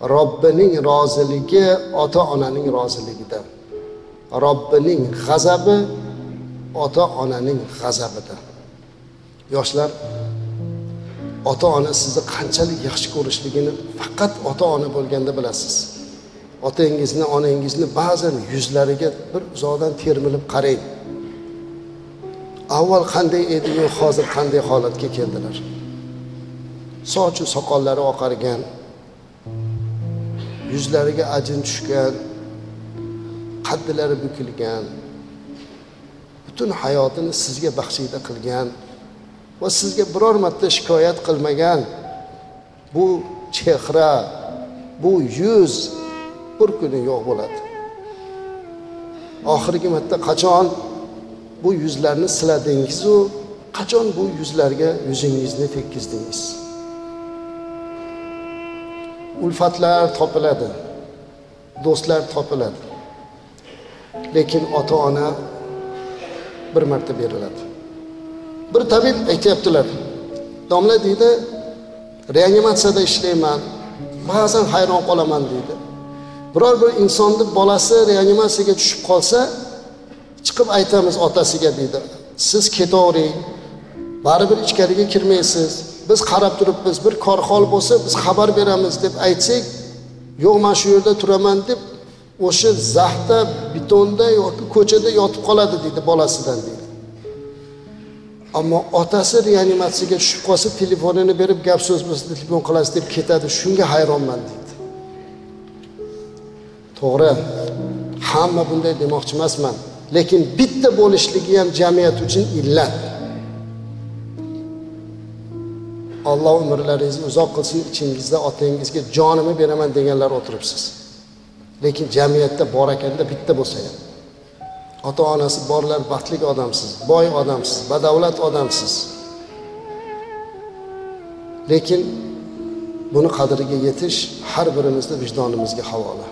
robbining roziligi ota onaning roziligidan robbining g'azabi ota onaning g'azabida yoshlar ota ona sizni qanchalik yaxshi ko'rishligini faqat ota ona bo'lganda bilasiz. Otangizni onangizni ba'zan yuzlariga bir uzoqdan termilib qarang. Avval qanday ediyu hozir qanday holatga keldilar? Sochu soqollari oqargan yuzlariga ajin tushgan qaddilari bukilgan butun hayotini sizga baxshida qilgan va sizga biror marta shikoyat qilmagan bu chehra bu yuz bir kuni yo'q bo'ladi. Oxirgi marta qachon bu yuzlarni siladingizu? Qachon bu yuzlarga yuzingizni tekkizdingiz? Ulfatlar topiladi do'stlar topiladi lekin ota ona bir marta beriladi. Bir tabib aytyaptilar domla deydi reanimatsiyada ishlayman ba'zan hayron qolaman deydi. Biror bir insonni bolasi reanimatsiyaga tushib qolsa chiqib aytamiz otasiga deydi siz ketavering baribir ichkariga kirmaysiz biz qarab turibmiz bir korxol bo'lsa biz xabar beramiz deb aytsak yo'q man shu yerda turaman deb o'sha zaxda betonda yoki ko'chada yotib qoladi deydi bolasidan deydi. Ammo otasi reanimatsiyaga tushib qolsa telefonini berib gap so'z bo'lsa telefon qilasiz deb ketadi shunga hayronman deydi. To'g'ri hamma bunday demoqchi emasman lekin bitta bo'lishligi ham jamiyat uchun illat. Alloh umrlaringizni uzoq qilsin ichingizda otangizga jonimni beraman deganlar o'tiribsiz. Lekin jamiyatda bor ekanda bitta bo'lsa ham. Ota onasi borlar baxtli odamsiz boy odamsiz badavlat odamsiz. Lekin buni qadriga yetish har birimizni vijdonimizga havola.